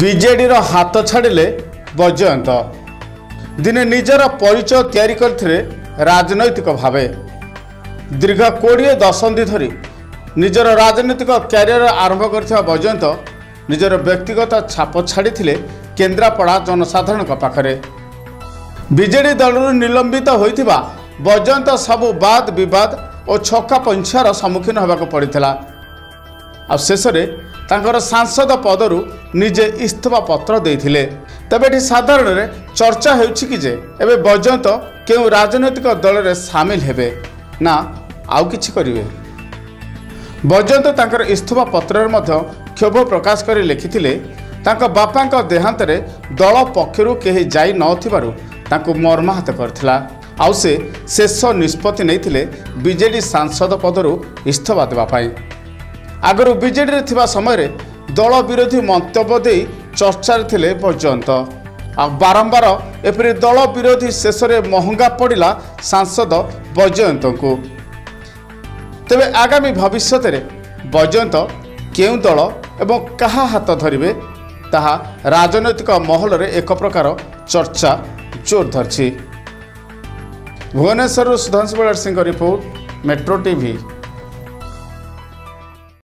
ବିଜେଡିର ହାତ ଛାଡ଼ିଲେ ବୈଜୟନ୍ତ। ଦିନେ ନିଜର ପରିଚୟ ତିଆରି କରିଥିଲେ ରାଜନୈତିକ ଭାବେ। ଦୀର୍ଘ କୋଡ଼ିଏ ଦଶନ୍ଧି ଧରି ନିଜର ରାଜନୈତିକ କ୍ୟାରିୟର ଆରମ୍ଭ କରିଥିବା ବୈଜୟନ୍ତ ନିଜର ବ୍ୟକ୍ତିଗତ ଛାପ ଛାଡ଼ିଥିଲେ କେନ୍ଦ୍ରାପଡ଼ା ଜନସାଧାରଣଙ୍କ ପାଖରେ। ବିଜେଡି ଦଳରୁ ନିଲମ୍ବିତ ହୋଇଥିବା ବୈଜୟନ୍ତ ସବୁ ବାଦ ବିବାଦ ଓ ଛକା ପଞ୍ଛାର ସମ୍ମୁଖୀନ ହେବାକୁ ପଡ଼ିଥିଲା। ଆଉ ଶେଷରେ ତାଙ୍କର ସାଂସଦ ପଦରୁ ନିଜେ ଇସ୍ତଫା ପତ୍ର ଦେଇଥିଲେ। ତେବେ ଏଠି ସାଧାରଣରେ ଚର୍ଚ୍ଚା ହେଉଛି କି ଯେ ଏବେ ବୈଜୟନ୍ତ କେଉଁ ରାଜନୈତିକ ଦଳରେ ସାମିଲ ହେବେ? ନା ଆଉ କିଛି କରିବେ? ବୈଜୟନ୍ତ ତାଙ୍କର ଇସ୍ତଫା ପତ୍ରରେ ମଧ୍ୟ କ୍ଷୋଭ ପ୍ରକାଶ କରି ଲେଖିଥିଲେ ତାଙ୍କ ବାପାଙ୍କ ଦେହାନ୍ତରେ ଦଳ ପକ୍ଷରୁ କେହି ଯାଇ ନଥିବାରୁ ତାଙ୍କୁ ମର୍ମାହତ କରିଥିଲା। ଆଉ ସେ ଶେଷ ନିଷ୍ପତ୍ତି ନେଇଥିଲେ ବିଜେଡି ସାଂସଦ ପଦରୁ ଇସ୍ତଫା ଦେବା ପାଇଁ। ଆଗରୁ ବିଜେଡିରେ ଥିବା ସମୟରେ ଦଳ ବିରୋଧୀ ମନ୍ତବ୍ୟ ଦେଇ ଚର୍ଚ୍ଚାରେ ଥିଲେ ବୈଜୟନ୍ତ ଆଉ ବାରମ୍ବାର ଏପରି ଦଳ ବିରୋଧୀ ଶେଷରେ ମହଙ୍ଗା ପଡ଼ିଲା ସାଂସଦ ବୈଜୟନ୍ତଙ୍କୁ। ତେବେ ଆଗାମୀ ଭବିଷ୍ୟତରେ ବୈଜୟନ୍ତ କେଉଁ ଦଳ ଏବଂ କାହା ହାତ ଧରିବେ ତାହା ରାଜନୈତିକ ମହଲରେ ଏକ ପ୍ରକାର ଚର୍ଚ୍ଚା ଜୋର ଧରିଛି। ଭୁବନେଶ୍ୱରରୁ ସୁଧାଂଶୁ ବଳାର ସିଂଙ୍କ ରିପୋର୍ଟ ମେଟ୍ରୋ ଟିଭି।